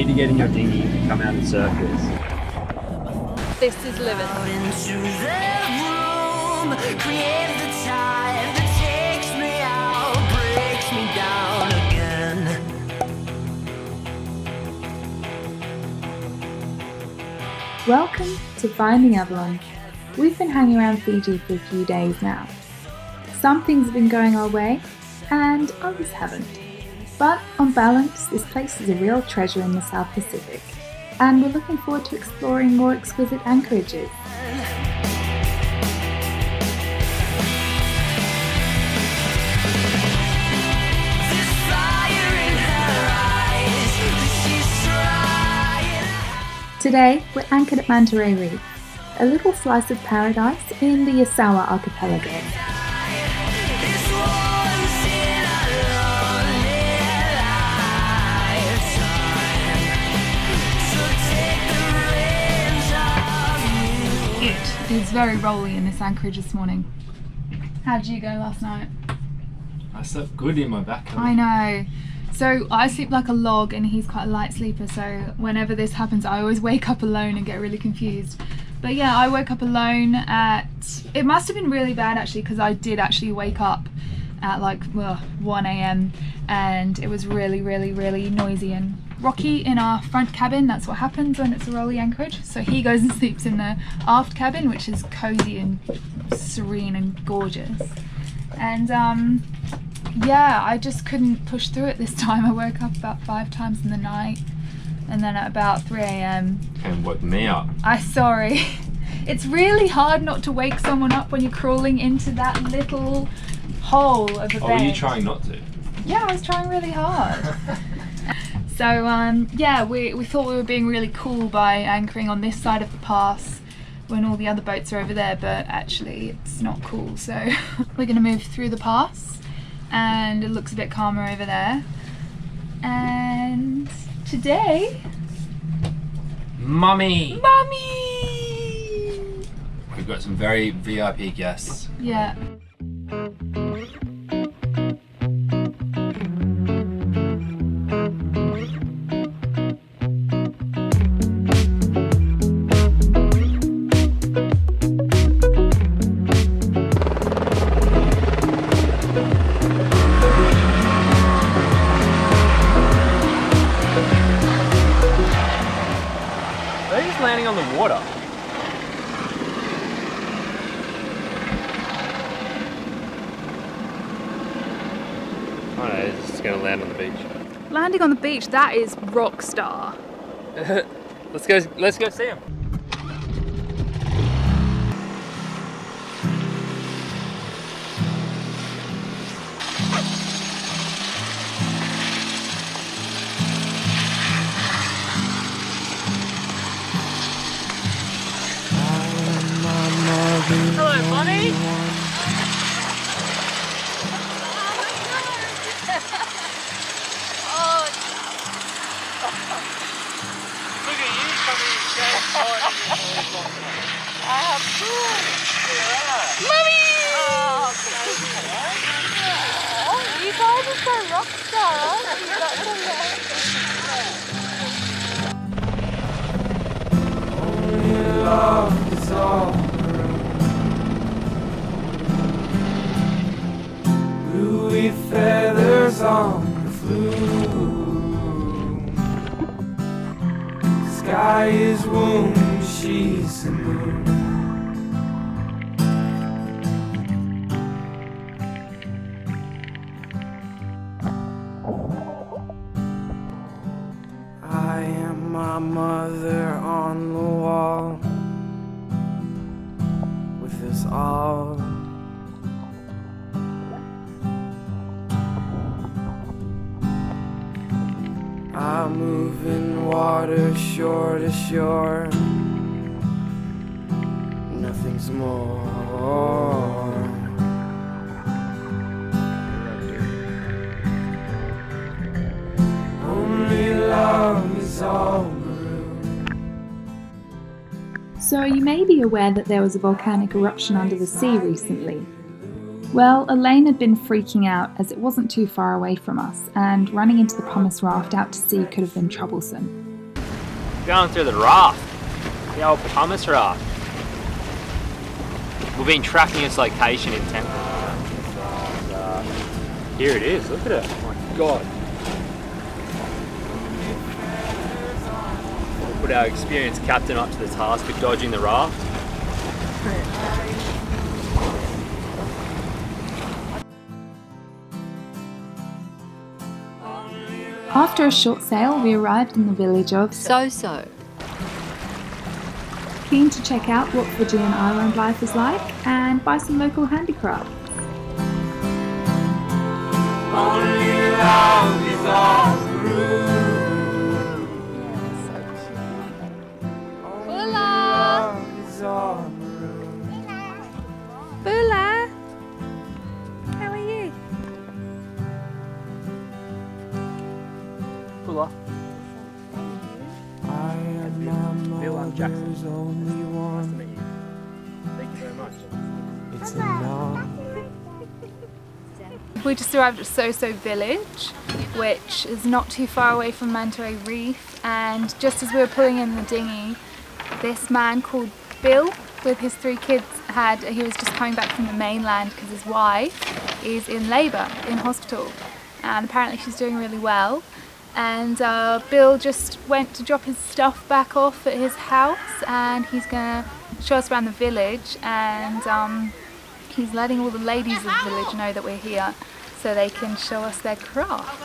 need to get in your dinghy and come out and circus. This is living. into that room, create the time that takes me out, breaks me down again. Welcome to Finding Avalon. We've been hanging around Fiji for a few days now. Some things have been going our way, and others haven't. But on balance, this place is a real treasure in the South Pacific, and we're looking forward to exploring more exquisite anchorages. Today, we're anchored at Mantaray Reef, a little slice of paradise in the Yasawa archipelago. Reins of It is very rolly in this anchorage this morning. How did you go last night? I slept good in my back. I know. So I sleep like a log and he's quite a light sleeper, so whenever this happens I always wake up alone and get really confused. But yeah, I woke up alone at it must have been really bad actually because I did actually wake up at like well, 1 a.m. and it was really really really noisy and rocky in our front cabin. That's what happens when it's a rolly anchorage. So he goes and sleeps in the aft cabin which is cozy and serene and gorgeous. And um yeah, I just couldn't push through it this time. I woke up about five times in the night, and then at about 3 a.m., And woke me up. I sorry. It's really hard not to wake someone up when you're crawling into that little hole of a Oh, bed. were you trying not to? Yeah, I was trying really hard. so um, yeah, we we thought we were being really cool by anchoring on this side of the pass when all the other boats are over there, but actually it's not cool. So we're gonna move through the pass, and it looks a bit calmer over there. And today, Mummy! mummy. We've got some very VIP guests. Yeah. They're just landing on the water. Oh no, it's just gonna land on the beach. Landing on the beach, that is rock star. Let's go. Let's go see him. Hello, Bluey feathers on the flume. Sky is womb, she's the moon. I am my mother I move in water shore to shore. Nothing's more. Only love is all. So, you may be aware that there was a volcanic eruption under the sea recently. Well, Elaine had been freaking out as it wasn't too far away from us, and running into the pumice raft out to sea could have been troublesome. Going through the raft. The old pumice raft. We've been tracking its location. And, uh, here it is. Look at it. Oh my god. We'll put our experienced captain up to the task of dodging the raft. After a short sail, we arrived in the village of Soso. keen to check out what Fijian island life is like and buy some local handicrafts. Only one. meet. Thank you very much. It's enough. We just arrived at Soso Village, which is not too far away from Manta Reef. And just as we were pulling in the dinghy, this man called Bill, with his three kids, had he was just coming back from the mainland because his wife is in labour in hospital, and apparently she's doing really well. And uh, Bill just went to drop his stuff back off at his house, and he's gonna show us around the village and. Um, he's letting all the ladies of the village know that we're here so they can show us their craft.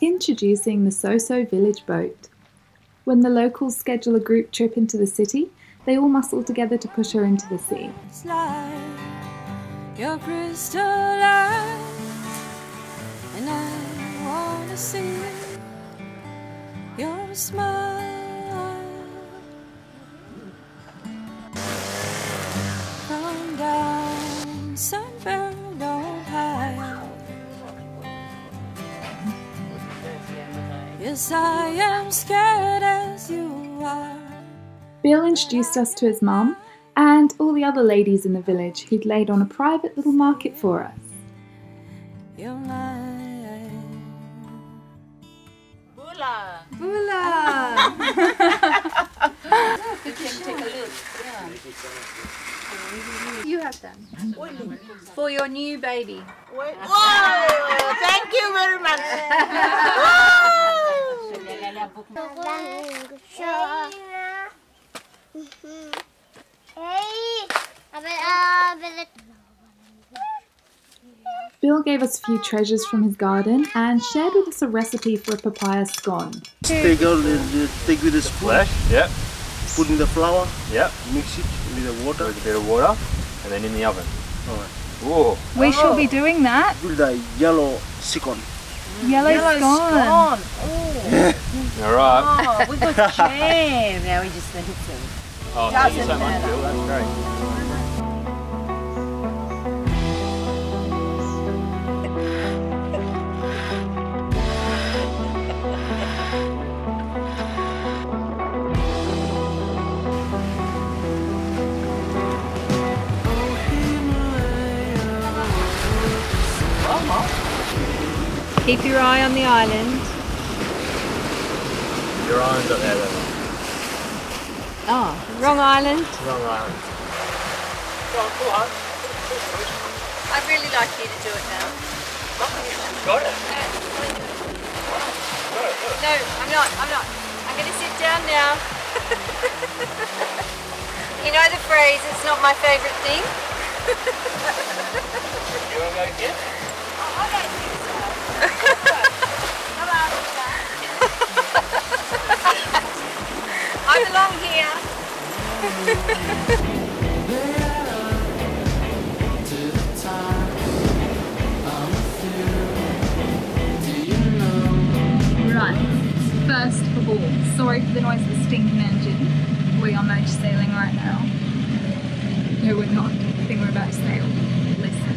Introducing the Soso Village Boat. When the locals schedule a group trip into the city, they all muscle together to push her into the sea. slide your crystal eyes, and I wanna see your smile. Come down, sunburned on high. Yes, I am scared as you are. Bill introduced us to his mum and all the other ladies in the village who'd laid on a private little market for us. You're mine. You have them. For your new baby. Whoa! Thank you very much. Bill gave us a few treasures from his garden and shared with us a recipe for a papaya scone. Take out, the, the, take with a spoon, Flesh. Yep. put in the flour, Yep. mix it with the water. With a bit of water, and then in the oven. Alright. Whoa. We shall be doing that. With the yellow scone. Yellow, scone. All right. Oh, we got jam. Now we just need to. Oh, thank you so much, Bill. That's great. Keep your eye on the island. Your island's up there, though. Oh, wrong island. Wrong island. I'd really like you to do it now. Got it. No, I'm not. I'm not. I'm going to sit down now. you know the phrase, it's not my favourite thing? You want to go again? I belong here. Right. First of all, sorry for the noise of the stinking engine. We are motor sailing right now. No, we're not. I think we're about to sail. Listen.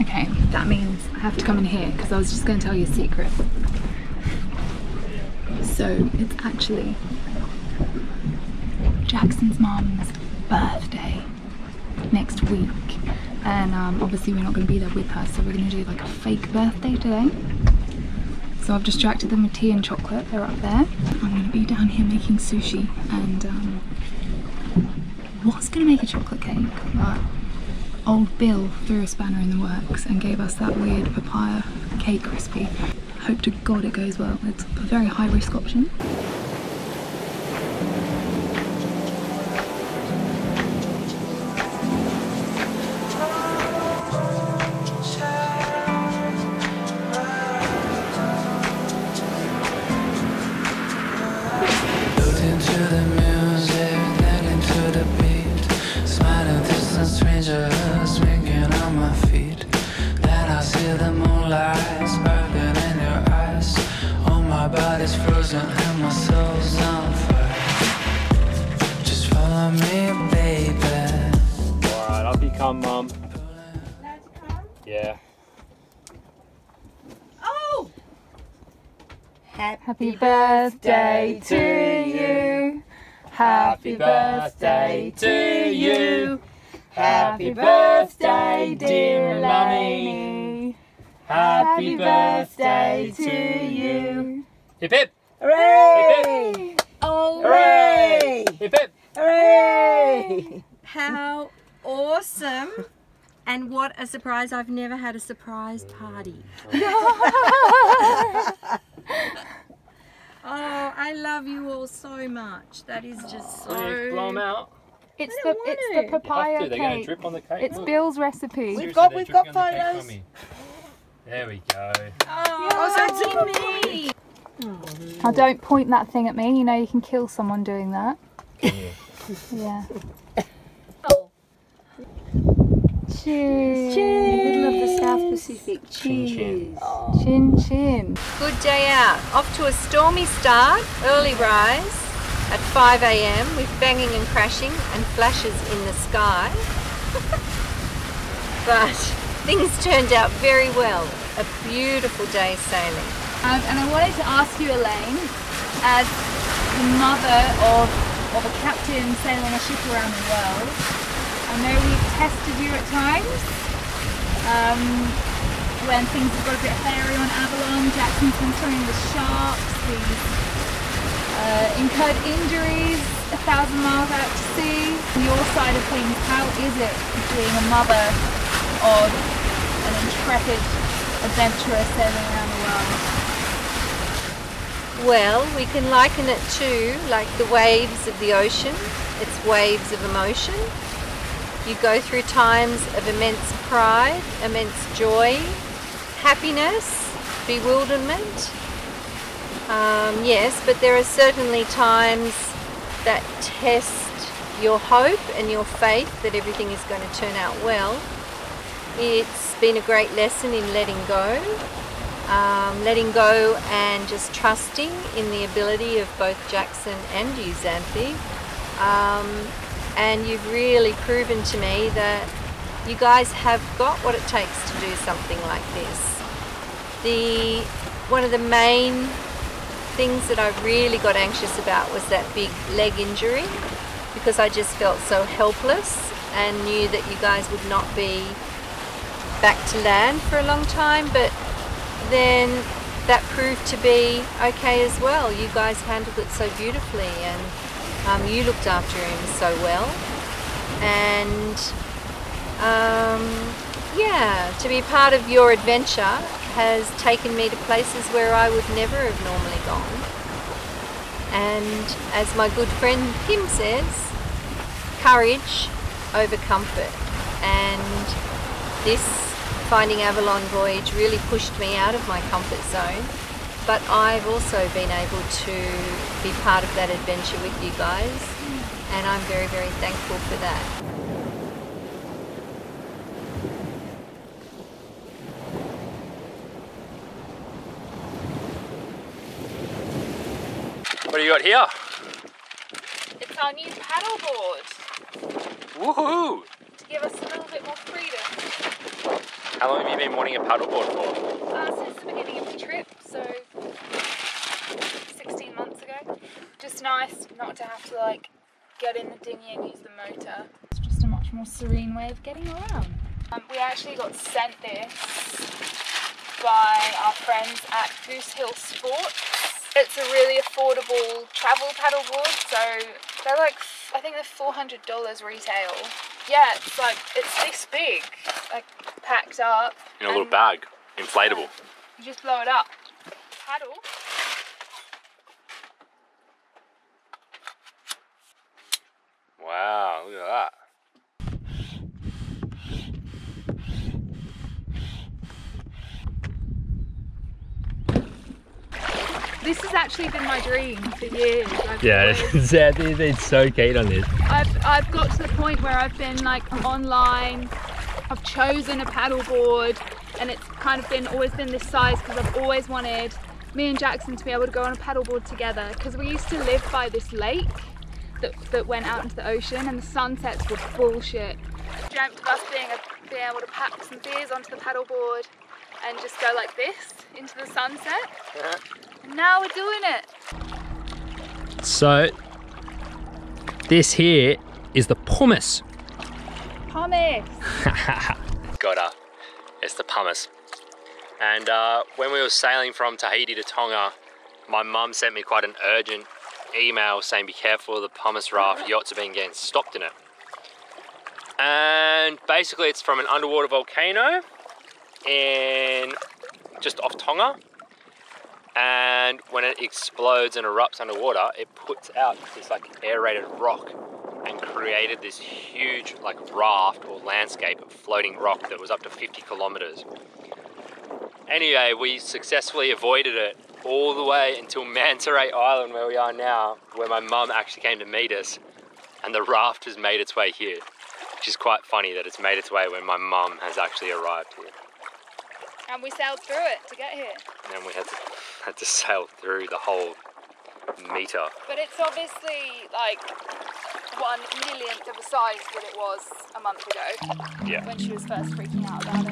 Okay, that means I have to come in here because I was just going to tell you a secret. So it's actually Jackson's mom's birthday next week. And um, obviously we're not going to be there with her, so we're going to do like a fake birthday today. So I've distracted them with tea and chocolate, they're up there. I'm going to be down here making sushi and um, was going to make a chocolate cake, but old Bill threw a spanner in the works and gave us that weird papaya cake recipe. Hope to God it goes well. It's a very high risk option. Happy birthday to you. Happy birthday to you. Happy birthday, dear Lainey. Happy birthday to you. Hip hip! Hooray! Oh, hooray! Hip hip! Hooray! How awesome! And what a surprise. I've never had a surprise party. Oh, I love you all so much. That is just oh, so. Yeah, blow 'em out. It's the it's want the to. You have papaya to, they're going to cake. drip on the cake. It's Look. Bill's recipe. We've Seriously, got- we've got dripping on the photos. There we go. Oh, oh so it's me. Now don't point that thing at me. You know you can kill someone doing that. Yeah. Yeah. Oh. Cheers. Middle of the South Pacific. Chin chin. Chin chin. Good day out. Off to a stormy start, early rise at 5 a.m. with banging and crashing and flashes in the sky. but things turned out very well. A beautiful day sailing. Um, and I wanted to ask you, Elaine, as the mother of, of a captain sailing a ship around the world, I know we've tested you at times. Um, when things have got a bit hairy on Avalon, Jackson's been swimming with sharks, he's uh, incurred injuries a thousand miles out to sea. Your side of things, how is it being a mother of an intrepid adventurer sailing around the world? Well, we can liken it to like the waves of the ocean. It's waves of emotion. You go through times of immense pride, immense joy, happiness, bewilderment. Um, yes, but there are certainly times that test your hope and your faith that everything is going to turn out well. It's been a great lesson in letting go, um, letting go and just trusting in the ability of both Jackson and you, Xanthe. Um, and you've really proven to me that you guys have got what it takes to do something like this. The one of the main things that I really got anxious about was that big leg injury because I just felt so helpless and knew that you guys would not be back to land for a long time but then that proved to be okay as well. You guys handled it so beautifully and um, you looked after him so well and um, yeah, to be part of your adventure has taken me to places where I would never have normally gone. And as my good friend Kim says, courage over comfort. And this Finding Avalon voyage really pushed me out of my comfort zone. But I've also been able to be part of that adventure with you guys. And I'm very, very thankful for that. What do you got here? It's our new paddleboard Woohoo! to give us a little bit more freedom How long have you been wanting a paddleboard for? uh, since the beginning of the trip, nice not to have to like get in the dinghy and use the motor. It's just a much more serene way of getting around. Um, we actually got sent this by our friends at Goose Hill Sports. It's a really affordable travel paddleboard, so they're like, I think they're $400 retail. Yeah, it's like, it's this big, like packed up. In a little bag, inflatable. You just blow it up. Paddle. Wow, look at that. This has actually been my dream for years. I've Yeah, always- Zed is so keen on this. I've, I've got to the point where I've been like online, I've chosen a paddleboard and it's kind of been always been this size because I've always wanted me and Jackson to be able to go on a paddleboard together because we used to live by this lake that, that went out into the ocean and the sunsets were bullshit. Dreamt of us being, a, being able to pack some beers onto the paddleboard and just go like this into the sunset. And now we're doing it. So, this here is the pumice. Pumice. Got her. It's the pumice. And uh, when we were sailing from Tahiti to Tonga, my mum sent me quite an urgent email saying be careful the pumice raft, yachts are being getting stopped in it. And basically it's from an underwater volcano in just off Tonga. And when it explodes and erupts underwater, it puts out this like aerated rock and created this huge like raft or landscape of floating rock that was up to 50 kilometers. Anyway, we successfully avoided it all the way until Manta Island, where we are now, where my mum actually came to meet us, and the raft has made its way here, which is quite funny that it's made its way when my mum has actually arrived here. And we sailed through it to get here. And we had to had to sail through the whole meter. But it's obviously like one millionth of the size that it was a month ago Yeah. when she was first freaking out about it.